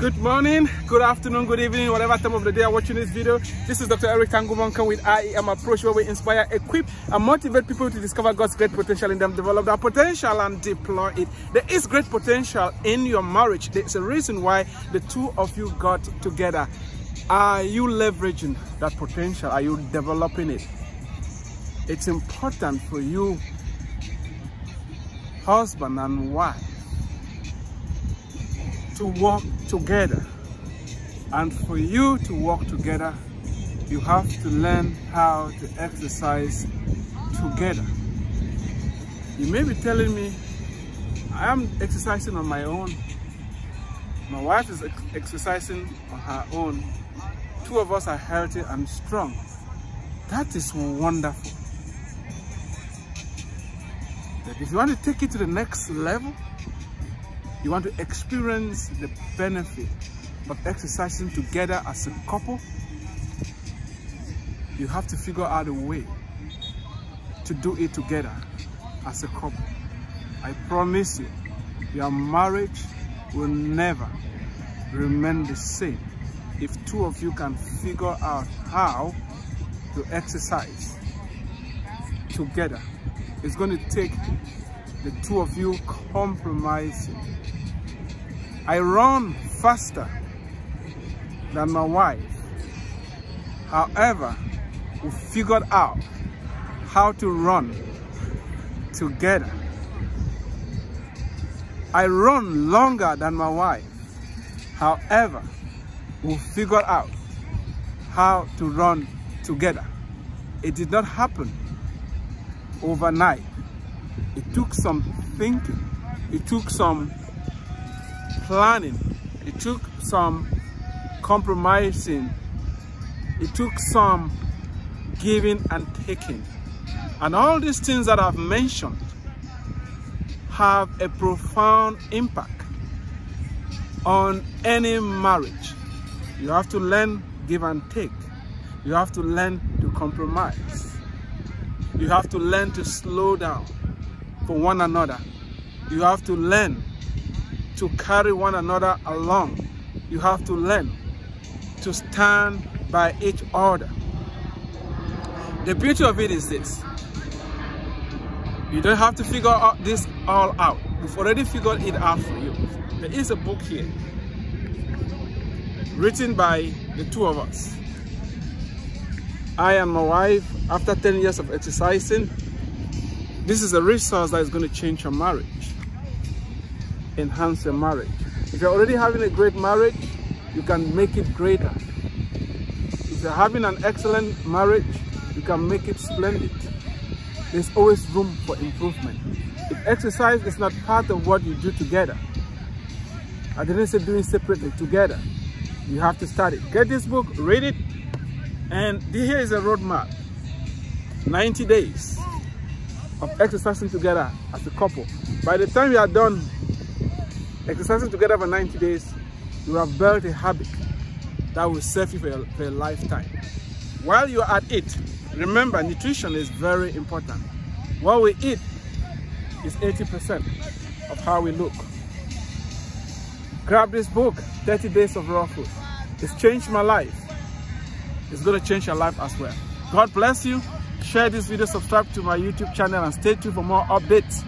Good morning, good afternoon, good evening, whatever time of the day you're watching this video. This is Dr. Eric Tangumonkem with I Am Approach, where we inspire, equip, and motivate people to discover God's great potential in them, develop their potential, and deploy it. There is great potential in your marriage. There's a reason why the two of you got together. Are you leveraging that potential? Are you developing it? It's important for you, husband and wife, to work together. And for you to work together, you have to learn how to exercise together. You may be telling me, I am exercising on my own. My wife is ex exercising on her own. Two of us are healthy and strong. That is wonderful. But if you want to take it to the next level, you want to experience the benefit of exercising together as a couple, you have to figure out a way to do it together as a couple. I promise you, your marriage will never remain the same if two of you can figure out how to exercise together. It's going to take the two of you compromising I run faster than my wife. However, we figured out how to run together. I run longer than my wife. However, we figured out how to run together. It did not happen overnight. Took some thinking. It took some planning. It took some compromising. It took some giving and taking. And all these things that I've mentioned have a profound impact on any marriage. You have to learn give and take. You have to learn to compromise. You have to learn to slow down for one another. You have to learn to carry one another along. You have to learn to stand by each other. The beauty of it is this. You don't have to figure out this all out. We've already figured it out for you. There is a book here written by the two of us. I and my wife, after 10 years of exercising, this is a resource that is going to change your marriage enhance your marriage. If you're already having a great marriage, you can make it greater. If you're having an excellent marriage, you can make it splendid. There's always room for improvement. If exercise is not part of what you do together, I didn't say doing separately, together, you have to it. Get this book, read it, and here is a roadmap. 90 days of exercising together as a couple. By the time you are done Exercising together for 90 days, you have built a habit that will serve you for a, for a lifetime. While you're at it, remember nutrition is very important. What we eat is 80% of how we look. Grab this book, 30 Days of Raw Food. It's changed my life. It's going to change your life as well. God bless you. Share this video, subscribe to my YouTube channel, and stay tuned for more updates.